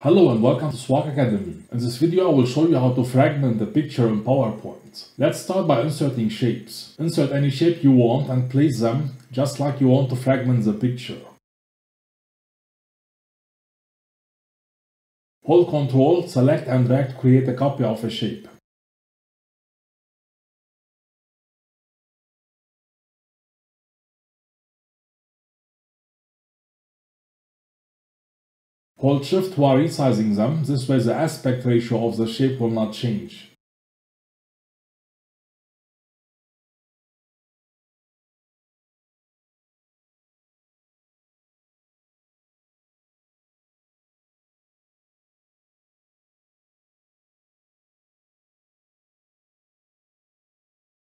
Hello and welcome to SWAK Academy. In this video I will show you how to fragment the picture in PowerPoint. Let's start by inserting shapes. Insert any shape you want and place them just like you want to fragment the picture. Hold Ctrl, select and drag to create a copy of a shape. Hold shift while resizing them, this way the aspect ratio of the shape will not change.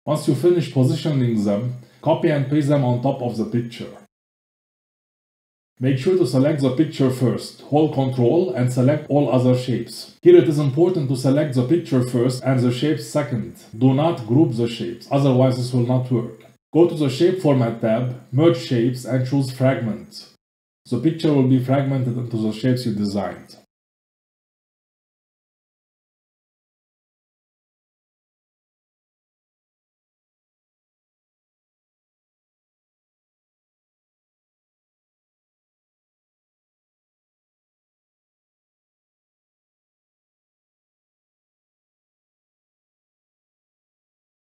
Once you finish positioning them, copy and paste them on top of the picture. Make sure to select the picture first. Hold Ctrl and select all other shapes. Here it is important to select the picture first and the shapes second. Do not group the shapes, otherwise this will not work. Go to the Shape Format tab, Merge Shapes and choose Fragment. The picture will be fragmented into the shapes you designed.